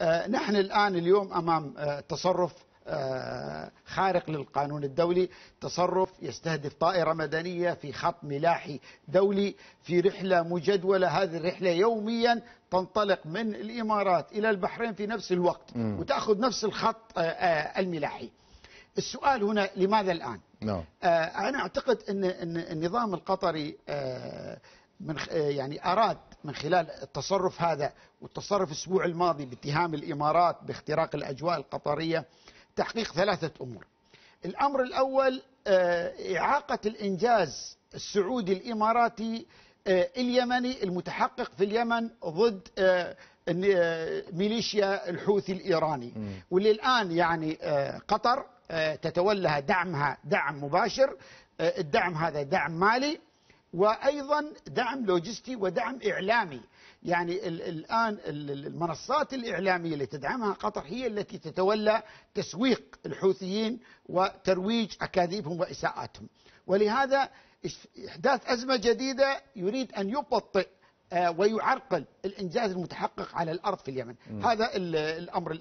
آه، نحن الآن اليوم أمام آه، تصرف آه، خارق للقانون الدولي تصرف يستهدف طائرة مدنية في خط ملاحي دولي في رحلة مجدولة. هذه الرحلة يوميا تنطلق من الإمارات إلى البحرين في نفس الوقت وتأخذ نفس الخط الملاحي. السؤال هنا لماذا الآن؟ نعم. أنا أعتقد أن النظام القطري من يعني أراد من خلال التصرف هذا والتصرف الأسبوع الماضي باتهام الإمارات باختراق الأجواء القطرية تحقيق ثلاثة أمور. الأمر الأول آه، إعاقة الإنجاز السعودي الإماراتي آه، اليمني المتحقق في اليمن ضد آه، ميليشيا الحوثي الإيراني. واللي الآن يعني قطر تتولى دعمها دعم مباشر. الدعم هذا دعم مالي. وأيضا دعم لوجستي ودعم إعلامي. يعني ال- الآن ال- ال- المنصات الإعلامية اللي تدعمها قطر هي التي تتولى تسويق الحوثيين وترويج أكاذيبهم وإساءاتهم. ولهذا إحداث أزمة جديدة يريد أن يبطئ آه، ويعرقل الإنجاز المتحقق على الأرض في اليمن. هذا ال- الأمر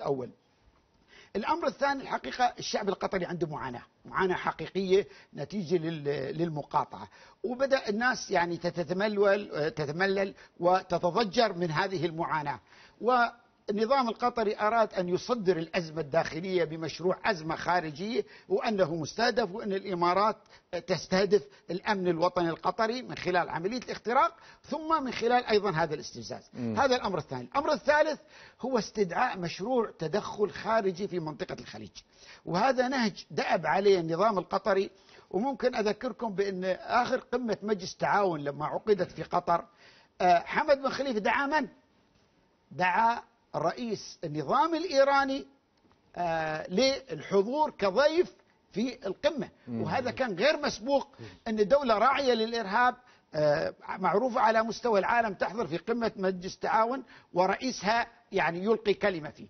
الأمر الثاني الحقيقة الشعب القطري عنده معاناة، معاناة حقيقية نتيجة لل- للمقاطعة، وبدأ الناس يعني تتملل تتملل وتتضجر من هذه المعاناة، والنظام القطري أراد أن يصدر الأزمة الداخلية بمشروع أزمة خارجية وأنه مستهدف وأن الإمارات تستهدف الأمن الوطني القطري من خلال عملية الاختراق ثم من خلال أيضا هذا الاستفزاز. هذا الأمر الثاني، الأمر الثالث هو استدعاء مشروع تدخل خارجي في منطقة الخليج. وهذا نهج دأب عليه النظام القطري وممكن أذكركم بأن آخر قمة مجلس تعاون لما عقدت في قطر آه، حمد بن خليفة دعا من؟ دعا رئيس النظام الإيراني آه، للحضور كضيف في القمة. وهذا كان غير مسبوق إن دوله راعية للإرهاب آه، معروفة على مستوى العالم تحضر في قمة مجلس تعاون ورئيسها يعني يلقي كلمة فيه.